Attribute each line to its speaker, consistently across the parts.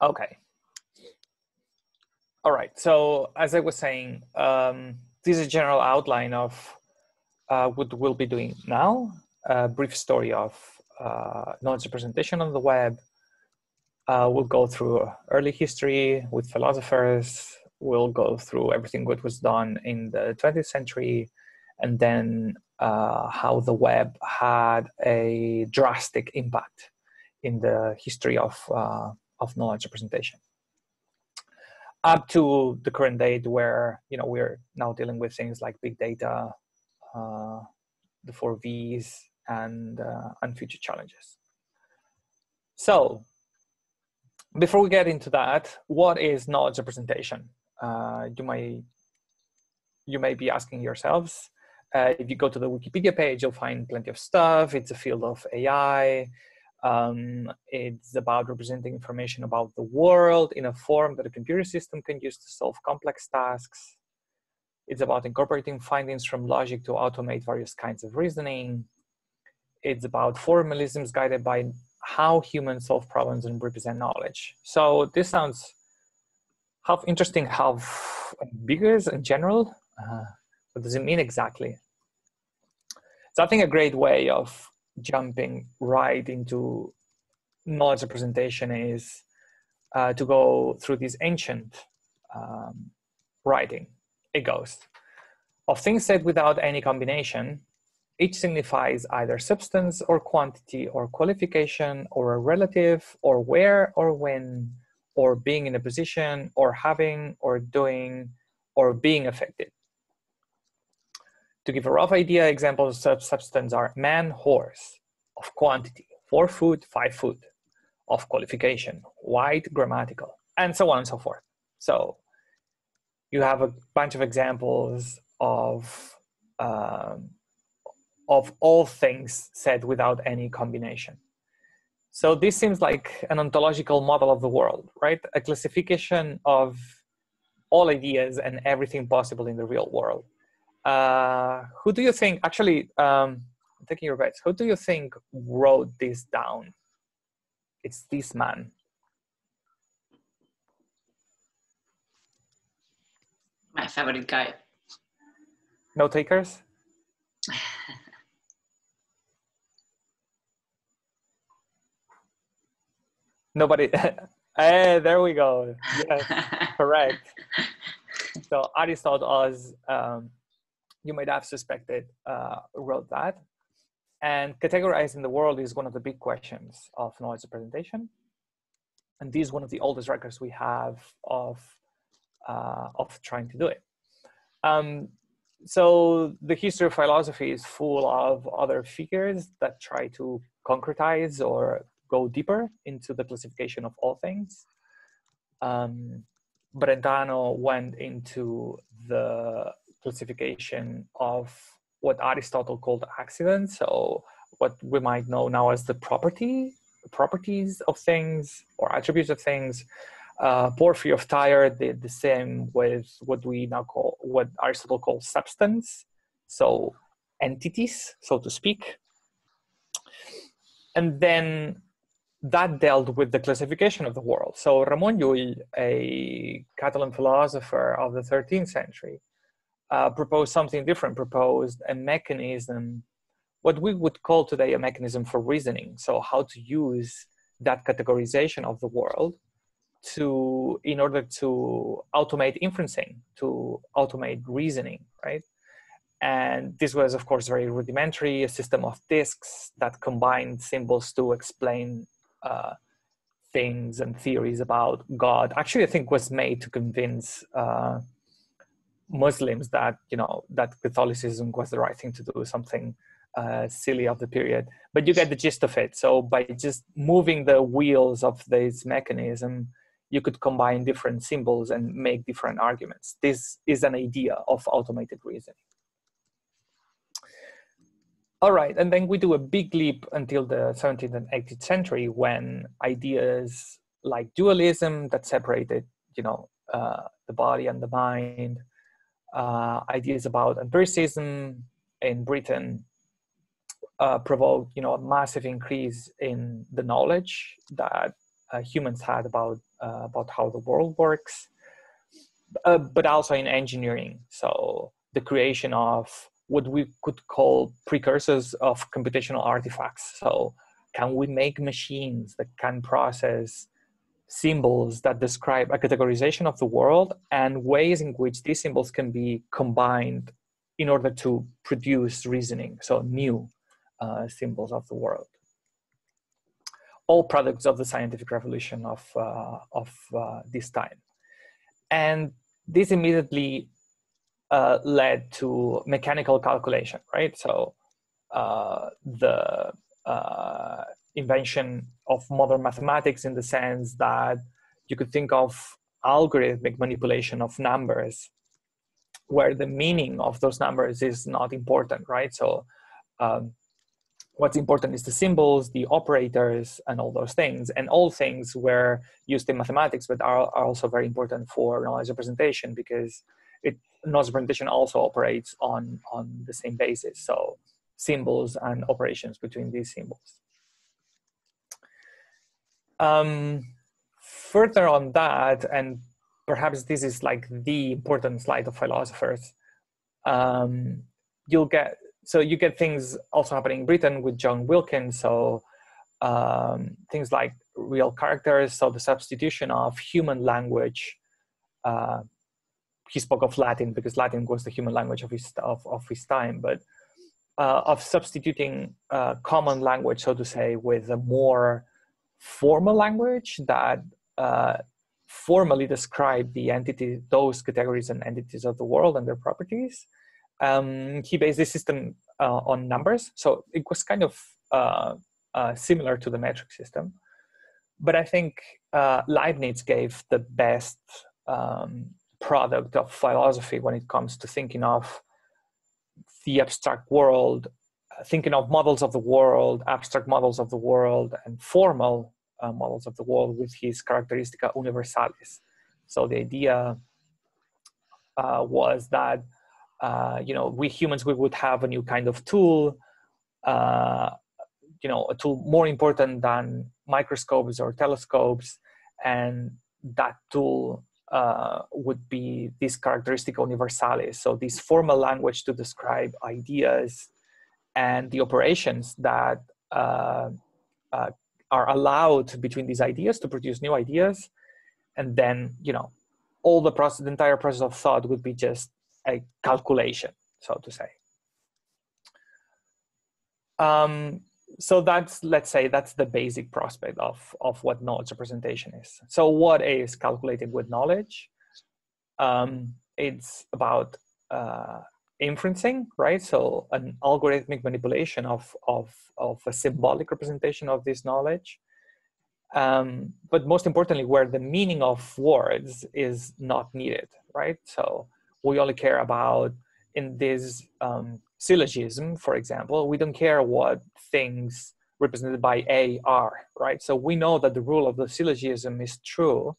Speaker 1: Okay. All right. So as I was saying, um, this is a general outline of uh, what we'll be doing now. A brief story of uh, knowledge representation on the web. Uh, we'll go through early history with philosophers. We'll go through everything what was done in the 20th century, and then uh, how the web had a drastic impact in the history of uh, of knowledge representation up to the current date where you know we're now dealing with things like big data uh, the four v's and uh, and future challenges. So before we get into that what is knowledge representation uh, you may you may be asking yourselves uh, if you go to the wikipedia page you'll find plenty of stuff. It's a field of ai um, it's about representing information about the world in a form that a computer system can use to solve complex tasks. It's about incorporating findings from logic to automate various kinds of reasoning. It's about formalisms guided by how humans solve problems and represent knowledge. So this sounds half interesting, half ambiguous in general. Uh, what does it mean exactly? So I think a great way of jumping right into knowledge representation is uh, to go through this ancient um, writing. It goes of things said without any combination. Each signifies either substance or quantity or qualification or a relative or where or when or being in a position or having or doing or being affected. To give a rough idea, examples of such substance are man, horse, of quantity, four foot, five foot, of qualification, white, grammatical, and so on and so forth. So you have a bunch of examples of um, of all things said without any combination. So this seems like an ontological model of the world, right? A classification of all ideas and everything possible in the real world. Uh, who do you think, actually, um, I'm taking your bets, who do you think wrote this down? It's this man.
Speaker 2: My favorite guy.
Speaker 1: No takers? Nobody. hey, there we go. Yes, correct. So Aristotle, as um, you might have suspected, uh, wrote that. And categorizing the world is one of the big questions of knowledge representation. And this is one of the oldest records we have of, uh, of trying to do it. Um, so the history of philosophy is full of other figures that try to concretize or go deeper into the classification of all things. Um, Brentano went into the classification of what Aristotle called accidents, so what we might know now as the property, properties of things or attributes of things. Uh, Porphyry of Tyre did the same with what we now call, what Aristotle calls substance, so entities, so to speak. And then that dealt with the classification of the world. So Ramon Llull, a Catalan philosopher of the 13th century, uh, proposed something different, proposed a mechanism, what we would call today a mechanism for reasoning. So how to use that categorization of the world to in order to automate inferencing, to automate reasoning, right? And this was, of course, very rudimentary, a system of disks that combined symbols to explain uh, things and theories about God. Actually, I think was made to convince uh, Muslims that you know that Catholicism was the right thing to do, something uh, silly of the period. But you get the gist of it. So by just moving the wheels of this mechanism, you could combine different symbols and make different arguments. This is an idea of automated reasoning. All right, and then we do a big leap until the 17th and 18th century when ideas like dualism that separated, you know, uh, the body and the mind, uh, ideas about empiricism in Britain uh, provoked, you know, a massive increase in the knowledge that uh, humans had about uh, about how the world works, uh, but also in engineering. So the creation of what we could call precursors of computational artifacts. So can we make machines that can process symbols that describe a categorization of the world and ways in which these symbols can be combined in order to produce reasoning, so new uh, symbols of the world. All products of the scientific revolution of, uh, of uh, this time. And this immediately uh, led to mechanical calculation, right? So uh, the uh, invention of modern mathematics in the sense that you could think of algorithmic manipulation of numbers where the meaning of those numbers is not important, right? So um, what's important is the symbols, the operators, and all those things. And all things were used in mathematics, but are, are also very important for knowledge representation because it knowledge representation also operates on, on the same basis. So symbols and operations between these symbols. Um, further on that, and perhaps this is like the important slide of philosophers, um, you'll get so you get things also happening in Britain with John Wilkins. So um, things like real characters, so the substitution of human language. Uh, he spoke of Latin because Latin was the human language of his of, of his time, but uh, of substituting uh, common language, so to say, with a more formal language that uh, formally describe the entity, those categories and entities of the world and their properties. Um, he based this system uh, on numbers, so it was kind of uh, uh, similar to the metric system. But I think uh, Leibniz gave the best um, product of philosophy when it comes to thinking of the abstract world thinking of models of the world, abstract models of the world, and formal uh, models of the world with his characteristica universalis. So the idea uh, was that uh, you know we humans we would have a new kind of tool, uh, you know, a tool more important than microscopes or telescopes, and that tool uh, would be this characteristica universalis. So this formal language to describe ideas and the operations that uh, uh, are allowed between these ideas to produce new ideas. And then you know all the process the entire process of thought would be just a calculation so to say. Um, so that's let's say that's the basic prospect of of what knowledge representation is. So what is calculating with knowledge? Um, it's about uh, inferencing, right? So an algorithmic manipulation of, of, of a symbolic representation of this knowledge. Um, but most importantly, where the meaning of words is not needed, right? So we only care about in this um, syllogism, for example, we don't care what things represented by A are, right? So we know that the rule of the syllogism is true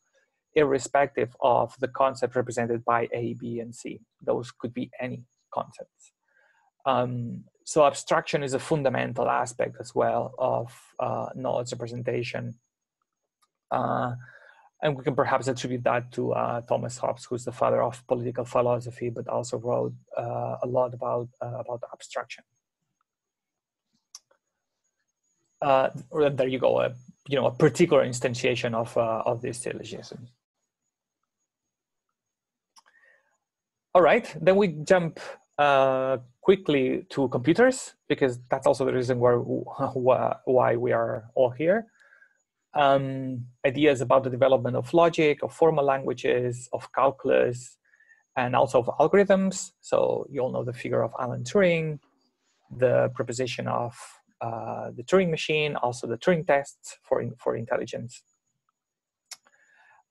Speaker 1: irrespective of the concept represented by A, B, and C. Those could be any concepts. Um, so abstraction is a fundamental aspect as well of uh, knowledge representation. Uh, and we can perhaps attribute that to uh, Thomas Hobbes, who's the father of political philosophy, but also wrote uh, a lot about, uh, about abstraction. Uh, there you go, a, you know, a particular instantiation of, of this syllogism. All right, then we jump uh, quickly to computers because that's also the reason why, why we are all here. Um, ideas about the development of logic, of formal languages, of calculus, and also of algorithms. So you all know the figure of Alan Turing, the proposition of uh, the Turing machine, also the Turing tests for, in, for intelligence.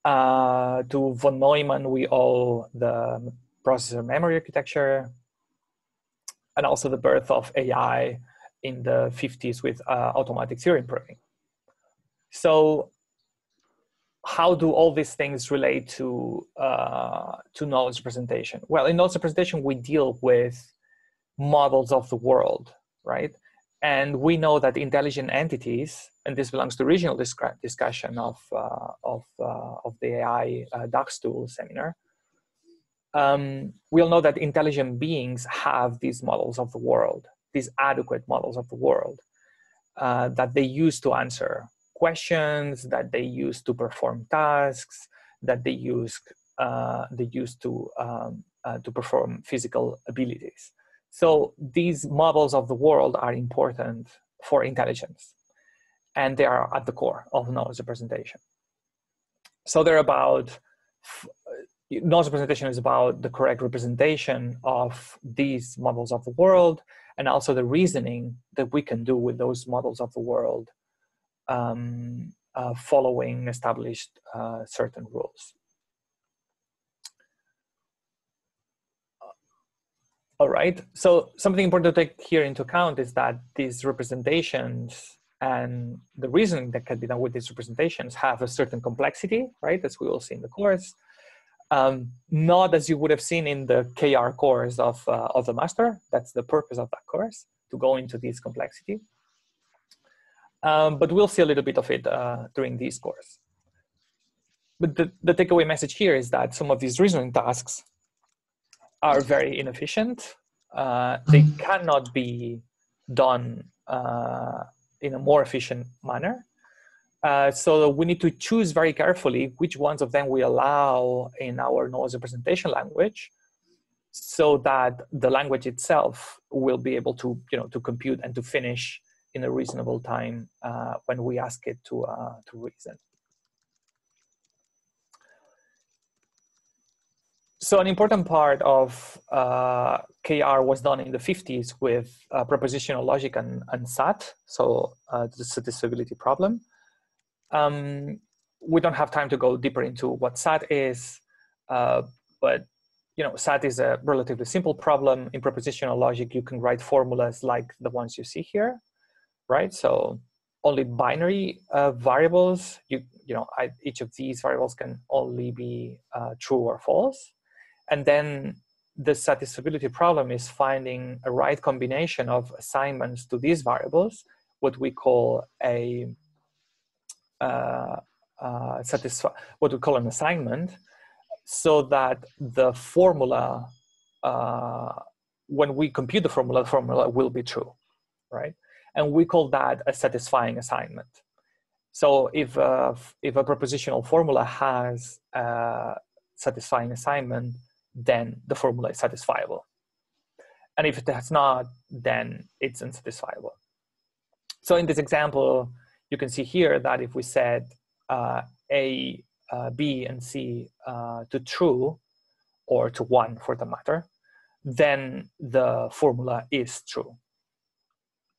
Speaker 1: Uh, to von Neumann, we owe the processor memory architecture, and also the birth of AI in the 50s with uh, automatic theorem proving. So how do all these things relate to, uh, to knowledge representation? Well, in knowledge representation, we deal with models of the world, right? and we know that intelligent entities, and this belongs to original discussion of, uh, of, uh, of the AI uh, tool seminar. Um, we'll know that intelligent beings have these models of the world, these adequate models of the world uh, that they use to answer questions, that they use to perform tasks, that they use, uh, they use to, um, uh, to perform physical abilities. So these models of the world are important for intelligence, and they are at the core of knowledge representation. So they're about knowledge representation is about the correct representation of these models of the world and also the reasoning that we can do with those models of the world um, uh, following established uh, certain rules. All right. So something important to take here into account is that these representations and the reasoning that can be done with these representations have a certain complexity, right? As we will see in the course. Um, not as you would have seen in the KR course of, uh, of the master. That's the purpose of that course, to go into this complexity. Um, but we'll see a little bit of it uh, during this course. But the, the takeaway message here is that some of these reasoning tasks are very inefficient. Uh, they cannot be done uh, in a more efficient manner. Uh, so we need to choose very carefully which ones of them we allow in our knowledge representation language so that the language itself will be able to, you know, to compute and to finish in a reasonable time uh, when we ask it to, uh, to reason. So an important part of uh, KR was done in the 50s with uh, propositional logic and, and SAT, so uh, the satisfiability problem. Um, we don't have time to go deeper into what SAT is, uh, but you know, SAT is a relatively simple problem. In propositional logic, you can write formulas like the ones you see here, right? So only binary uh, variables, you, you know, I, each of these variables can only be uh, true or false. And then the satisfiability problem is finding a right combination of assignments to these variables, what we call a Uh, uh, satisfy what we call an assignment, so that the formula, uh, when we compute the formula, the formula will be true, right? And we call that a satisfying assignment. So if uh, a, if a propositional formula has a satisfying assignment, then the formula is satisfiable. And if it has not, then it's unsatisfiable. So in this example, you can see here that if we set uh, A, uh, B, and C uh, to true, or to one for the matter, then the formula is true,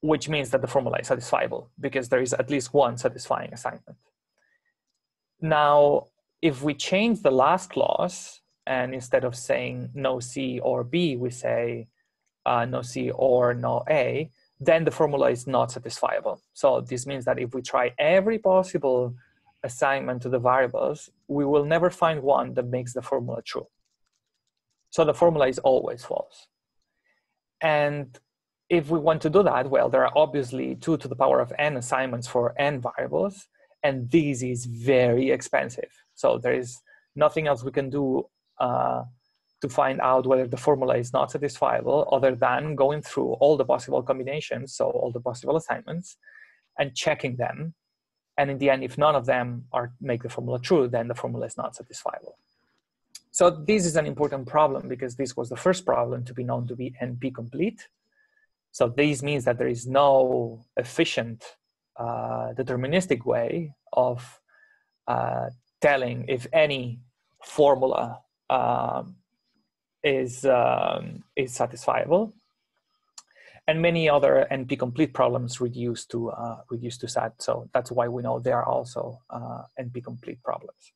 Speaker 1: which means that the formula is satisfiable because there is at least one satisfying assignment. Now, if we change the last clause and instead of saying no C or B, we say uh, no C or no A, then the formula is not satisfiable. So this means that if we try every possible assignment to the variables, we will never find one that makes the formula true. So the formula is always false. And if we want to do that, well, there are obviously two to the power of n assignments for n variables, and this is very expensive. So there is nothing else we can do uh, to find out whether the formula is not satisfiable other than going through all the possible combinations, so all the possible assignments, and checking them. And in the end, if none of them are make the formula true, then the formula is not satisfiable. So this is an important problem because this was the first problem to be known to be NP complete. So this means that there is no efficient uh, deterministic way of uh, telling if any formula um, is um, is satisfiable, and many other NP complete problems reduce to uh, reduce to SAT. So that's why we know they are also uh, NP complete problems.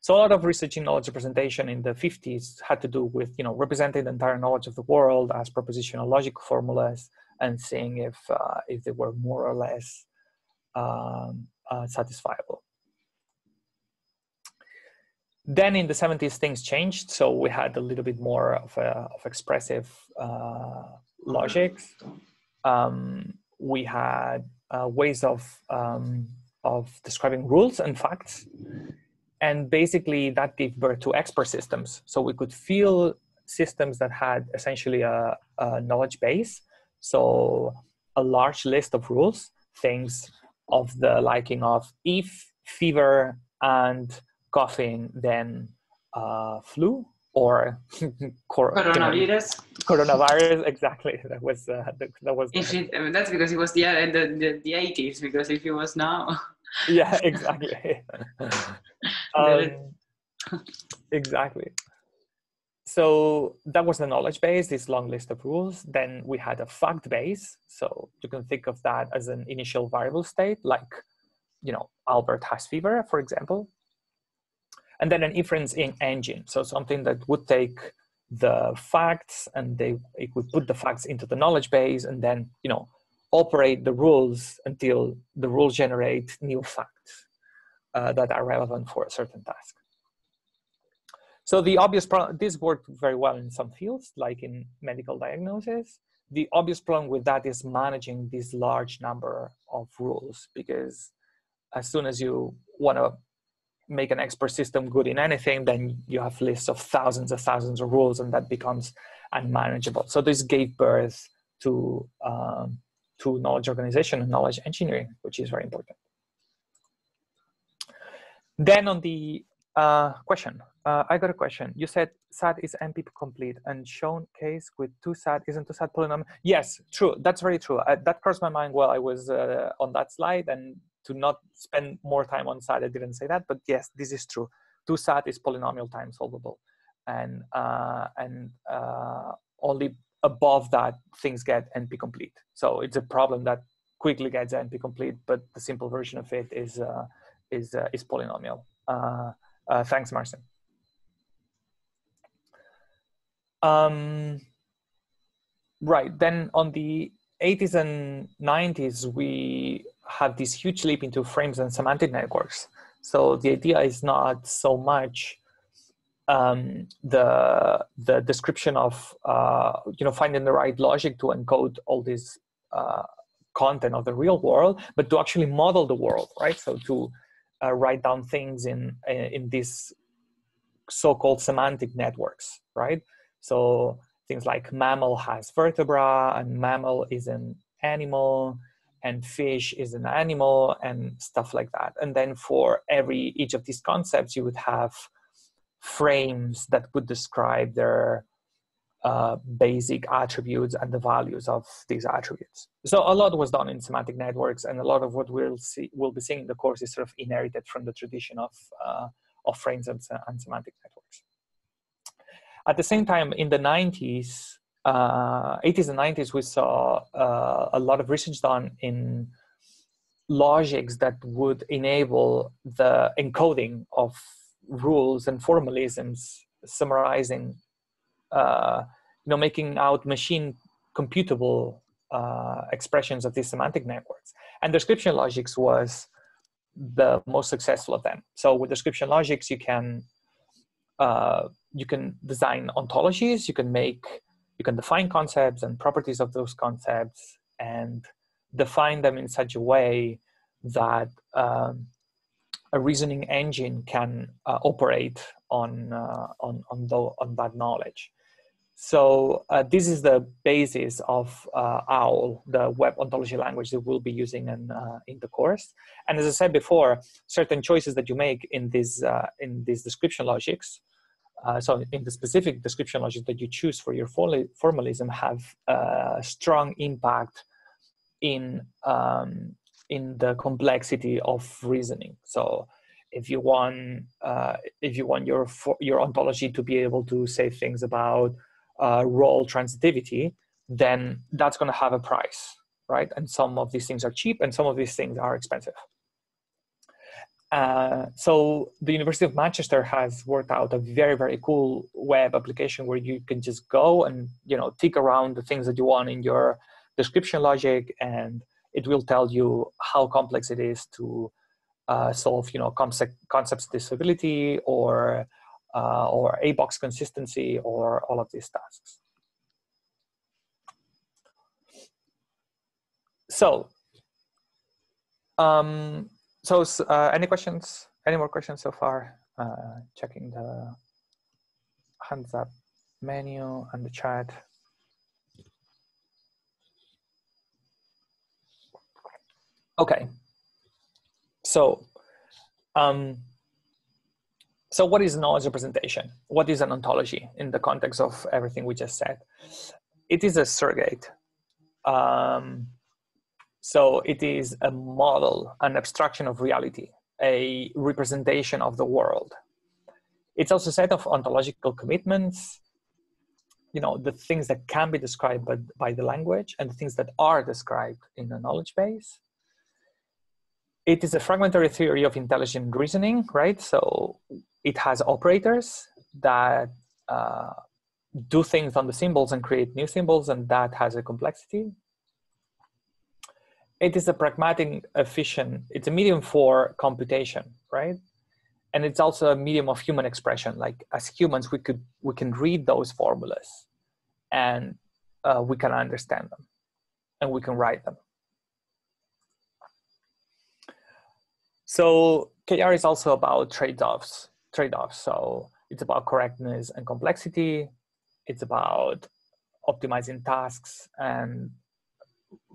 Speaker 1: So a lot of research in knowledge representation in the 50s had to do with you know representing the entire knowledge of the world as propositional logic formulas and seeing if uh, if they were more or less um, uh, satisfiable. Then in the 70s, things changed. So we had a little bit more of, a, of expressive uh, logics. um, we had uh, ways of um, of describing rules and facts, and basically that gave birth to expert systems. So we could feel systems that had essentially a, a knowledge base, so a large list of rules, things of the liking of if fever and coughing, then uh, flu or
Speaker 2: cor- coronavirus.
Speaker 1: coronavirus, exactly. That was uh, that was.
Speaker 2: If it, I mean, that's because it was the the the, the 80s. Because if it was now.
Speaker 1: yeah, exactly. um, exactly. So that was the knowledge base, this long list of rules. Then we had a fact base. So you can think of that as an initial variable state, like, you know, Albert has fever, for example and then an inference in engine. So something that would take the facts and they it would put the facts into the knowledge base and then you know operate the rules until the rules generate new facts uh, that are relevant for a certain task. So the obvious problem, this worked very well in some fields, like in medical diagnosis. The obvious problem with that is managing this large number of rules, because as soon as you want to make an expert system good in anything, then you have lists of thousands of thousands of rules, and that becomes unmanageable. So this gave birth to um, to knowledge organization and knowledge engineering, which is very important. Then on the uh, question, uh, I got a question. You said SAT is NP complete and shown case with two SAT isn't two SAT polynomial. Yes, true. That's very true. Uh, that crossed my mind while I was uh, on that slide, and to not spend more time on SAT, I didn't say that, but yes, this is true. Two SAT is polynomial time solvable, and uh, and uh, only above that things get NP complete. So it's a problem that quickly gets NP complete, but the simple version of it is uh, is uh, is polynomial. Uh, uh, thanks, Marcin. Um, right then, on the 80s and 90s, we have this huge leap into frames and semantic networks. So the idea is not so much um, the the description of uh, you know finding the right logic to encode all this uh, content of the real world, but to actually model the world, right? So to uh, write down things in in these so-called semantic networks, right? So things like mammal has vertebra and mammal is an animal and fish is an animal and stuff like that and then for every each of these concepts you would have frames that would describe their uh, basic attributes and the values of these attributes. So a lot was done in semantic networks, and a lot of what we'll see, we'll be seeing in the course is sort of inherited from the tradition of uh, of frames and, and, semantic networks. At the same time, in the 90s, uh, 80s and 90s, we saw uh, a lot of research done in logics that would enable the encoding of rules and formalisms, summarizing, uh, you know, making out machine computable uh, expressions of these semantic networks. And description logics was the most successful of them. So with description logics, you can uh, you can design ontologies, you can make you can define concepts and properties of those concepts and define them in such a way that um, a reasoning engine can uh, operate on, uh, on, on, the, on that knowledge. So uh, this is the basis of uh, OWL, the web ontology language that we'll be using in, uh, in the course. And as I said before, certain choices that you make in, these uh, in these description logics uh, so in the specific description logic that you choose for your formalism have a strong impact in um, in the complexity of reasoning. So if you want uh, if you want your your ontology to be able to say things about uh, role transitivity, then that's going to have a price, right? And some of these things are cheap, and some of these things are expensive. Uh, so the University of Manchester has worked out a very very cool web application where you can just go and you know tick around the things that you want in your description logic, and it will tell you how complex it is to uh, solve you know concept concepts disability or uh, or ABox consistency or all of these tasks. so, um, so uh, any questions? Any more questions so far? Uh, checking the hands up menu and the chat. Okay. So, um, so what is knowledge representation? What is an ontology in the context of everything we just said? It is a surrogate. Um, so it is a model, an abstraction of reality, a representation of the world. It's also a set of ontological commitments, you know, the things that can be described by, by the language and the things that are described in the knowledge base it is a fragmentary theory of intelligent reasoning, right? So it has operators that uh, do things on the symbols and create new symbols, and that has a complexity. It is a pragmatic, efficient, it's a medium for computation, right? And it's also a medium of human expression. Like as humans, we could we can read those formulas and uh, we can understand them and we can write them. So KR is also about trade-offs. Trade-offs. So it's about correctness and complexity. It's about optimizing tasks and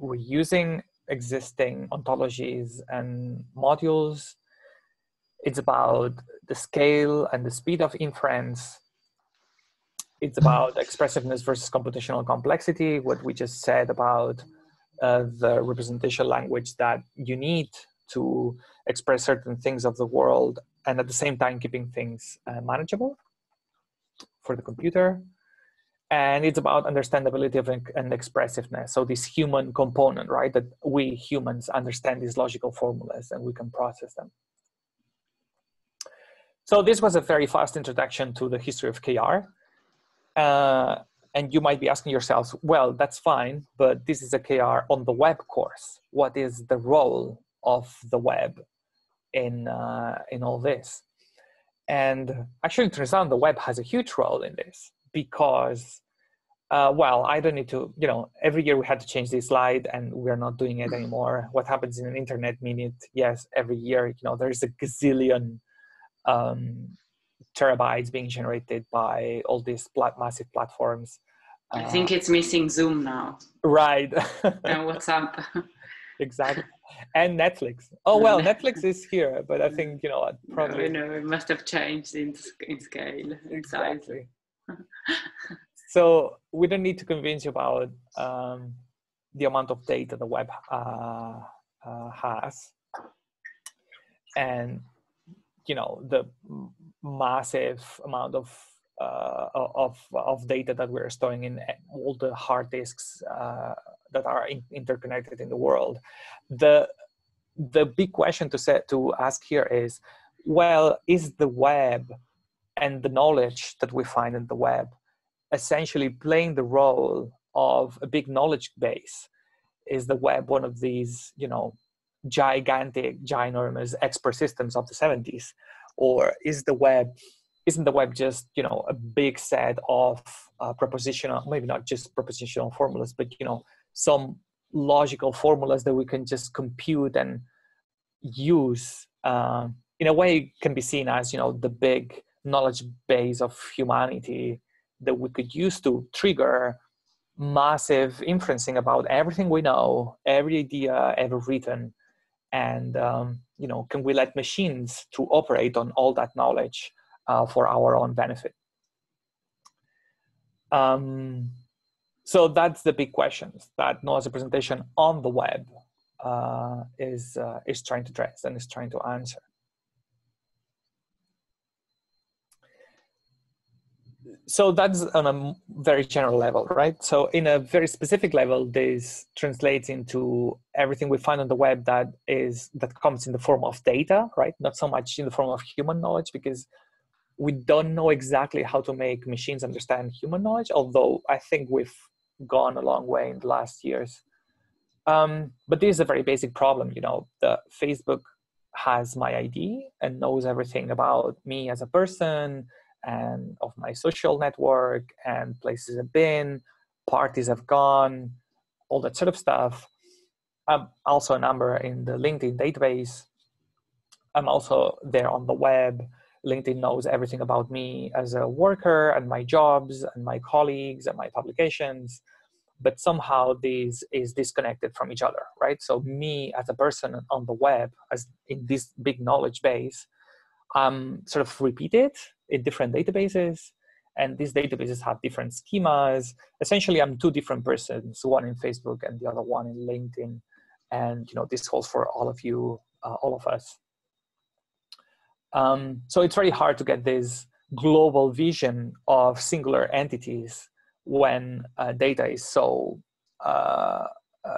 Speaker 1: reusing existing ontologies and modules. It's about the scale and the speed of inference. It's about expressiveness versus computational complexity, what we just said about uh, the representation language that you need to express certain things of the world and at the same time keeping things uh, manageable for the computer and it's about understandability of and expressiveness. So this human component right that we humans understand these logical formulas and we can process them. So this was a very fast introduction to the history of kr uh, and you might be asking yourselves well that's fine but this is a kr on the web course. What is the role of the web in uh, in all this. And actually, it turns out the web has a huge role in this because, uh, well, I don't need to, you know, every year we had to change this slide and we're not doing it anymore. What happens in an internet minute? Yes, every year, you know, there's a gazillion um, terabytes being generated by all these plat- massive platforms.
Speaker 2: I think uh, it's missing Zoom now.
Speaker 1: Right.
Speaker 2: and WhatsApp.
Speaker 1: exactly and netflix oh well netflix is here but i think you know probably
Speaker 2: no, no it must have changed in, in scale
Speaker 1: exactly so we don't need to convince you about um, the amount of data the web uh, uh, has and you know the massive amount of uh, of of data that we're storing in all the hard disks uh, that are in, interconnected in the world. The the big question to set to ask here is, well, is the web and the knowledge that we find in the web essentially playing the role of a big knowledge base? Is the web one of these, you know, gigantic, ginormous expert systems of the 70s? Or is the web isn't the web just you know a big set of uh, propositional maybe not just propositional formulas but you know some logical formulas that we can just compute and use uh, in a way can be seen as you know the big knowledge base of humanity that we could use to trigger massive inferencing about everything we know every idea ever written and um, you know can we let machines to operate on all that knowledge uh, for our own benefit um, so that's the big questions that knowledge representation on the web uh, is uh, is trying to address and is trying to answer. So that's on a very general level, right? So in a very specific level, this translates into everything we find on the web that is that comes in the form of data, right? Not so much in the form of human knowledge, because we don't know exactly how to make machines understand human knowledge. Although I think we've gone a long way in the last years. Um, but this is a very basic problem. You know, the Facebook has my ID and knows everything about me as a person and of my social network and places I've been, parties I've gone, all that sort of stuff. I'm also a number in the LinkedIn database. I'm also there on the web. LinkedIn knows everything about me as a worker and my jobs and my colleagues and my publications. But somehow this is disconnected from each other, right? So me as a person on the web, as in this big knowledge base, I'm sort of repeated in different databases. And these databases have different schemas. Essentially i'm two different persons one in facebook and the other one in linkedin. And you know this holds for all of you uh, all of us. Um, so it's very hard to get this global vision of singular entities when uh, data is so uh, uh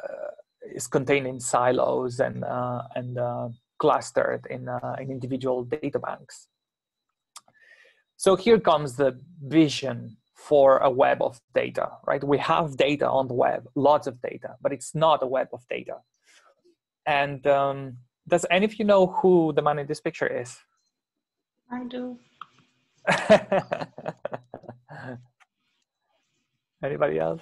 Speaker 1: is contained in silos and uh, and uh, clustered in, in individual data banks so here comes the vision for a web of data, right? We have data on the web, lots of data, but it's not a web of data. And um, does any of you know who the man in this picture is?
Speaker 2: I do.
Speaker 1: Anybody else?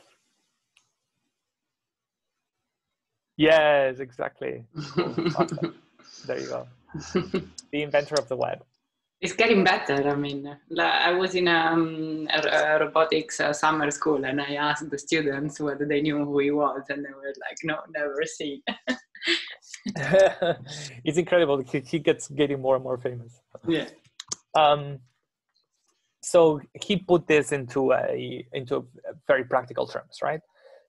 Speaker 1: Yes, exactly. there you go. the inventor of the web.
Speaker 2: It's getting better. I mean, I was in um, a, a robotics uh, summer school and I asked the students whether they knew who he was, and they were like, no, never seen.
Speaker 1: it's incredible. He, he gets getting more and more famous.
Speaker 2: Yeah.
Speaker 1: Um, so he put this into a into very practical terms, right?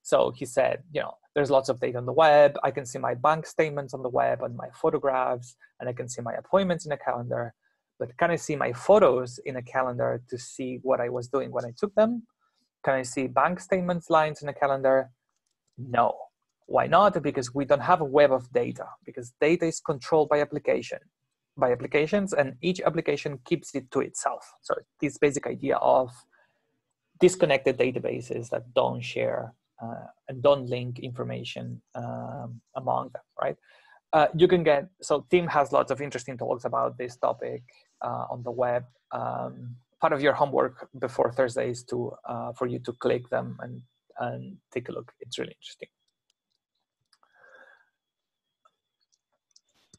Speaker 1: So he said, you know, there's lots of data on the web. I can see my bank statements on the web and my photographs, and I can see my appointments in a calendar but can I see my photos in a calendar to see what I was doing when I took them? Can I see bank statements lines in a calendar? No. Why not? Because we don't have a web of data, because data is controlled by application, by applications, and each application keeps it to itself. So this basic idea of disconnected databases that don't share don't link information um, among them, right? Uh, you can get so tim has lots of interesting talks about this topic uh, on the web. Um, part of your homework before Thursday is to uh, for you to click them and and take a look. It's really interesting.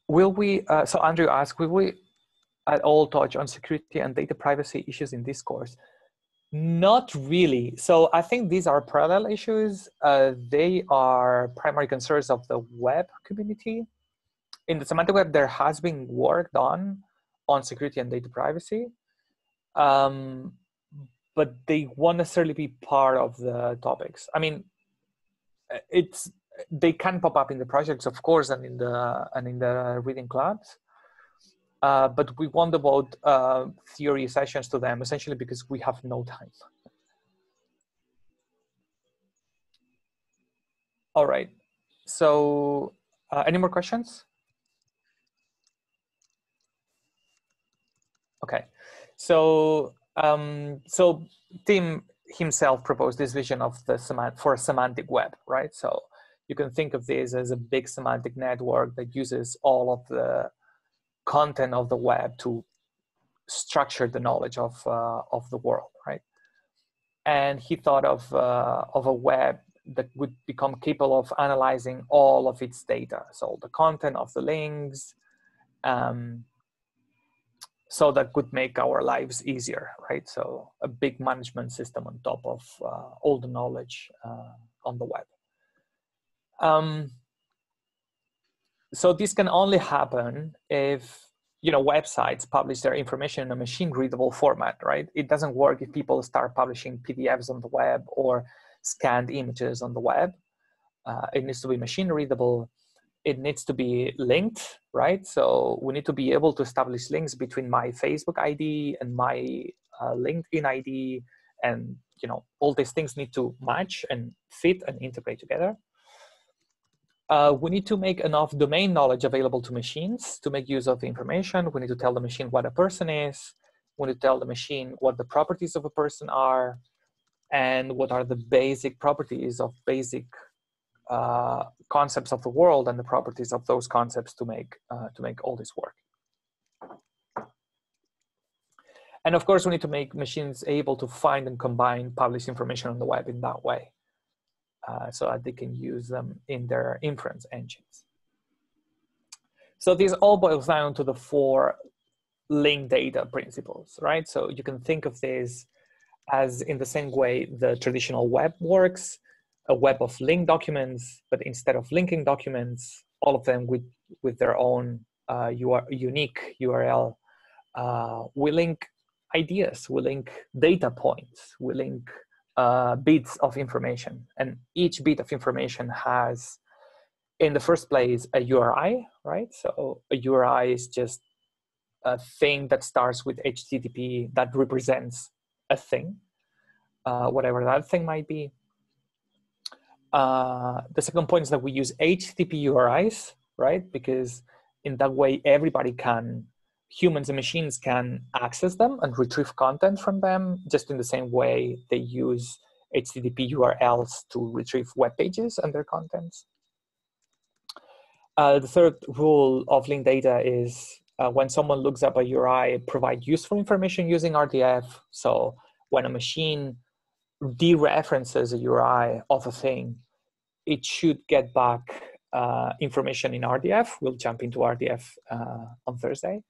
Speaker 1: Will we? Uh, so Andrew asked, will we at all touch on security and data privacy issues in this course? Not really. So I think these are parallel issues. Uh, they are primary concerns of the web community. In the semantic web, there has been work done on security and data privacy. Um, but they won't necessarily be part of the topics. I mean, it's they can pop up in the projects, of course, and in the and in the reading clubs. Uh, but we won't devote uh, theory sessions to them essentially because we have no time. All right. So, uh, any more questions? Okay, so um, so Tim himself proposed this vision of the semant for a semantic web, right? So you can think of this as a big semantic network that uses all of the content of the web to structure the knowledge of uh, of the world, right? And he thought of uh, of a web that would become capable of analyzing all of its data, so the content of the links, um, so that could make our lives easier right so a big management system on top of uh, all the knowledge uh, on the web um, so this can only happen if you know websites publish their information in a machine readable format right it doesn't work if people start publishing pdfs on the web or scanned images on the web uh, it needs to be machine readable it needs to be linked, right? So we need to be able to establish links between my Facebook ID and my uh, LinkedIn ID, and you know all these things need to match and fit and integrate together. Uh, we need to make enough domain knowledge available to machines to make use of the information. We need to tell the machine what a person is. We need to tell the machine what the properties of a person are, and what are the basic properties of basic uh, concepts of the world and the properties of those concepts to make uh, to make all this work. And of course, we need to make machines able to find and combine published information on the web in that way. Uh, so that they can use them in their inference engines. So this all boils down to the four linked data principles, right? So you can think of this as in the same way the traditional web works, a web of linked documents, but instead of linking documents, all of them with, with their own uh, unique URL, uh, we link ideas, we link data points, we link uh, bits of information. And each bit of information has, in the first place, a URI, right? So a URI is just a thing that starts with HTTP that represents a thing, uh, whatever that thing might be. Uh, the second point is that we use HTTP URIs, right? Because in that way, everybody can, humans and machines can access them and retrieve content from them, just in the same way they use HTTP URLs to retrieve web pages and their contents. Uh, the third rule of linked data is uh, when someone looks up a URI, provide useful information using RDF. So when a machine dereferences a URI of a thing, it should get back uh, information in RDF. We'll jump into RDF uh, on Thursday,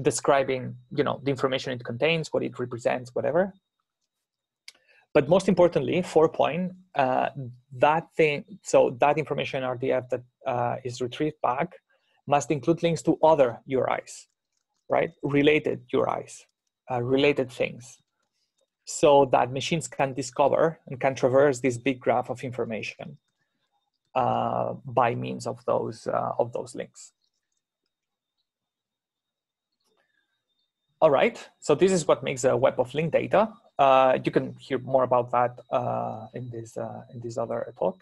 Speaker 1: describing you know the information it contains, what it represents, whatever. But most importantly, four point uh, that thing. So that information RDF that uh, is retrieved back must include links to other URIs, right? Related URIs, uh, related things so that machines can discover and can traverse this big graph of information uh, by means of those, uh, of those links. All right, so this is what makes a web of linked data. Uh, you can hear more about that uh, in, this, uh, in this other talk.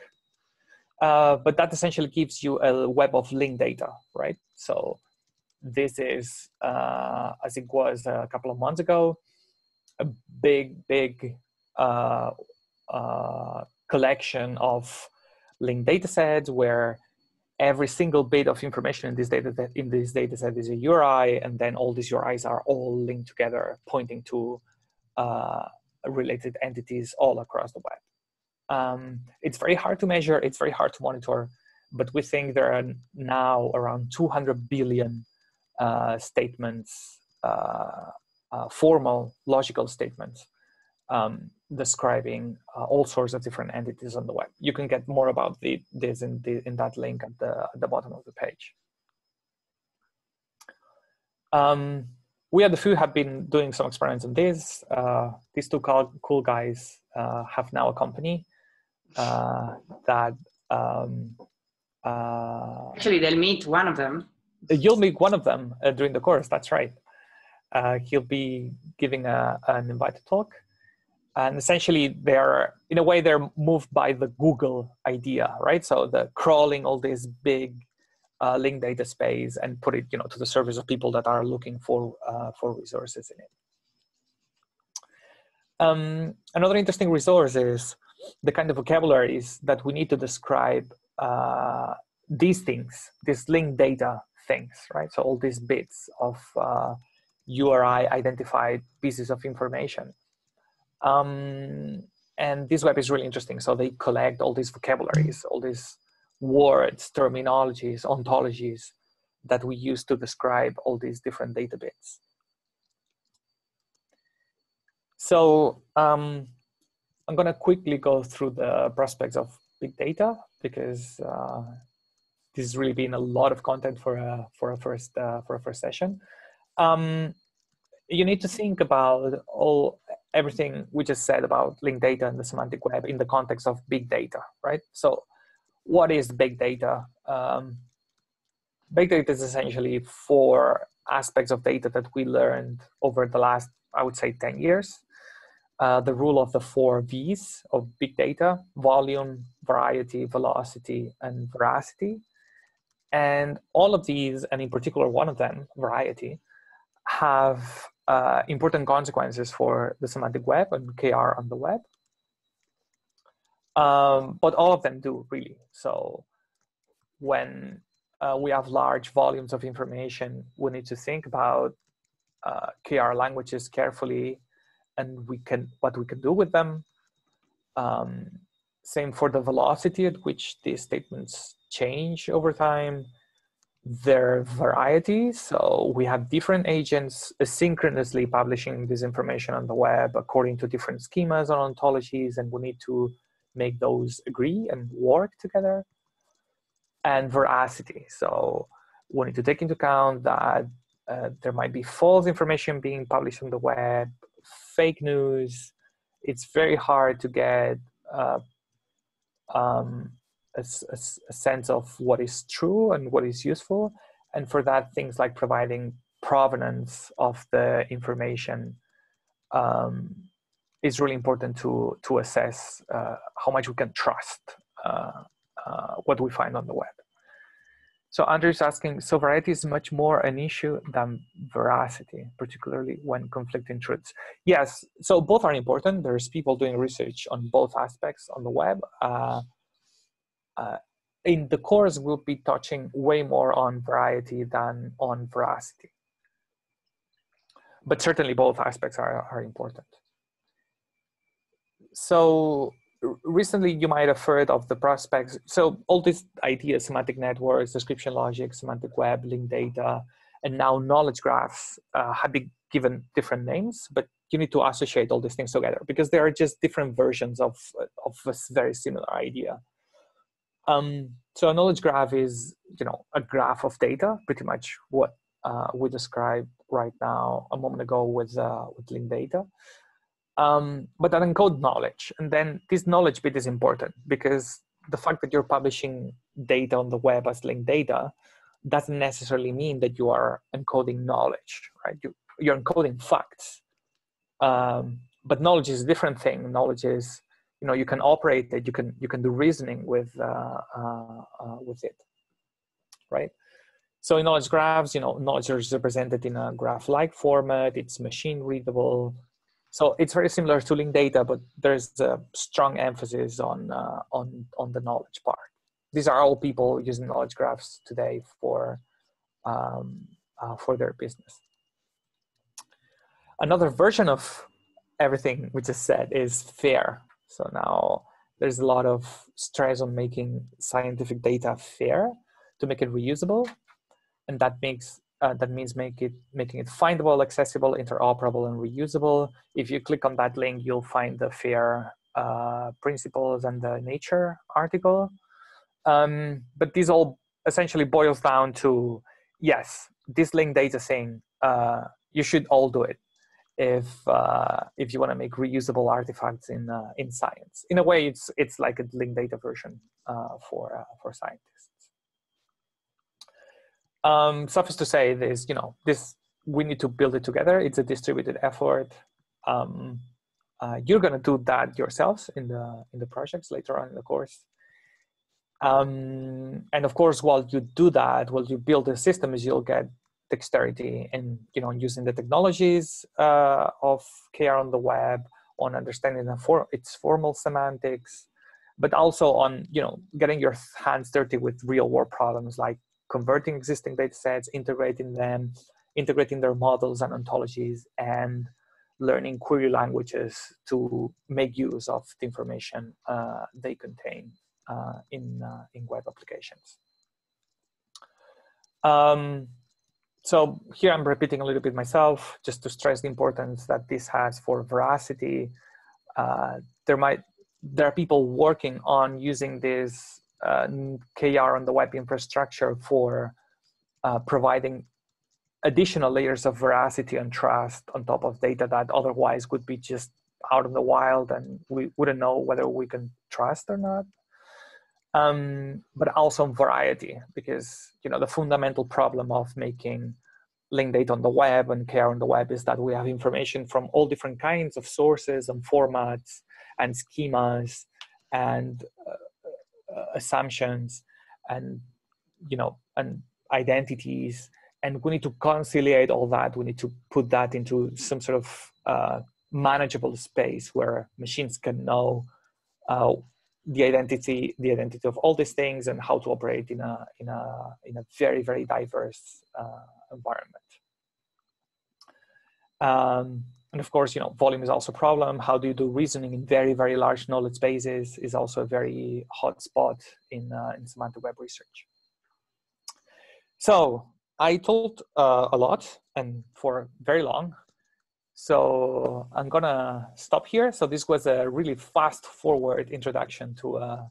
Speaker 1: Uh, but that essentially gives you a web of linked data, right? So this is, as it was a couple of months ago, a big, big uh, uh, collection of linked data sets where every single bit of information in this data that in this data set is a URI, and then all these URIs are all linked together, pointing to uh, related entities all across the web. Um, it's very hard to measure, it's very hard to monitor, but we think there are now around 200 billion uh, statements uh, uh, formal logical statements um, describing uh, all sorts of different entities on the web. You can get more about the, this in, the, in that link at the, at the bottom of the page. Um, we at the VU have been doing some experiments on this. Uh, these two cool guys uh, have now a company uh, that um,
Speaker 2: uh, actually they'll meet one of them.
Speaker 1: You'll meet one of them during the course. That's right uh, he'll be giving a, an invited talk. And essentially, they're in a way they're moved by the Google idea, right? So the crawling all this big uh, linked data space and put it, you know, to the service of people that are looking for uh, for resources in it. Um, another interesting resource is the kind of vocabularies that we need to describe uh, these things, these linked data things, right? So all these bits of uh, URI identified pieces of information. Um, and this web is really interesting. So they collect all these vocabularies, all these words, terminologies, ontologies that we use to describe all these different data bits. So um, I'm going to quickly go through the prospects of big data because uh, this has really been a lot of content for a for a first uh, for a first session um, you need to think about all everything we just said about linked data and the semantic web in the context of big data, right? So, what is big data? Um, big data is essentially four aspects of data that we learned over the last, I would say, 10 years. Uh, the rule of the four V's of big data volume, variety, velocity, and veracity. And all of these, and in particular, one of them, variety, have uh, important consequences for the semantic web and KR on the web. Um, but all of them do really. So when uh, we have large volumes of information, we need to think about uh, KR languages carefully and we can what we can do with them. Um, same for the velocity at which these statements change over time their variety. So we have different agents asynchronously publishing this information on the web according to different schemas or ontologies, and we need to make those agree and work together. And veracity. So we need to take into account that uh, there might be false information being published on the web, fake news. It's very hard to get uh, um, a, a, a sense of what is true and what is useful. And for that, things like providing provenance of the information um, is really important to to assess uh, how much we can trust uh, uh, what we find on the web. So Andrew is asking, so variety is much more an issue than veracity, particularly when conflicting truths. Yes, so both are important. There's people doing research on both aspects on the web. Uh, in the course, we'll be touching way more on variety than on veracity. But certainly both aspects are, are important. So recently you might have heard of the prospects. So all these ideas, semantic networks, description logic, semantic web, linked data, and now knowledge graphs uh, have been given different names, but you need to associate all these things together because they are just different versions of, of a very similar idea. Um, so a knowledge graph is, you know, a graph of data, pretty much what uh, we described right now a moment ago with, uh, with linked data. Um, but that encode knowledge. And then this knowledge bit is important because the fact that you're publishing data on the web as linked data doesn't necessarily mean that you are encoding knowledge, right? You, you're encoding facts. Um, but knowledge is a different thing. Knowledge is you know you can operate it you can you can do reasoning with uh, uh, uh, with it right? So in knowledge graphs you know knowledge is represented in a graph like format it's machine readable. So it's very similar to linked data but there's a strong emphasis on uh, on on the knowledge part. These are all people using knowledge graphs today for um, uh, for their business. Another version of everything we just said is fair so now there's a lot of stress on making scientific data fair to make it reusable, and that makes uh, that means make it making it findable, accessible, interoperable, and reusable. If you click on that link, you'll find the FAIR uh, principles and the Nature article. Um, but this all essentially boils down to yes, this linked data thing. Uh, you should all do it if uh, if you want to make reusable artifacts in uh, in science. In a way, it's it's like a linked data version uh, for uh, for scientists. Um, suffice to say, this you know this we need to build it together. It's a distributed effort. Um, uh, you're going to do that yourselves in the in the projects later on in the course. Um, and of course, while you do that, while you build the systems, you'll get dexterity and you know using the technologies uh, of KR on the web, on understanding for, its formal semantics, but also on you know getting your hands dirty with real world problems like converting existing data sets, integrating them, integrating their models and ontologies, and learning query languages to make use of the information uh, they contain uh, in, uh, in web applications. Um, so here I'm repeating a little bit myself just to stress the importance that this has for veracity. Uh, there might there are people working on using this uh, KR on the web infrastructure for uh, providing additional layers of veracity and trust on top of data that otherwise would be just out in the wild and we wouldn't know whether we can trust or not. Um, but also variety because you know the fundamental problem of making linked data on the web and KR on the web is that we have information from all different kinds of sources and formats and schemas and uh, uh, assumptions and you know and identities. And we need to conciliate all that. We need to put that into some sort of uh, manageable space where machines can know uh, the identity the identity of all these things and how to operate in a in a in a very very diverse uh, environment um, and of course, you know, volume is also a problem. How do you do reasoning in very, very large knowledge bases is also a very hot spot in, uh, in semantic web research. So I told uh, a lot and for very long. So I'm gonna stop here. So this was a really fast forward introduction to uh,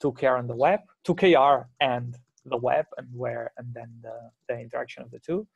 Speaker 1: to KR and the web, to KR and the web and where, and then the, the interaction of the two.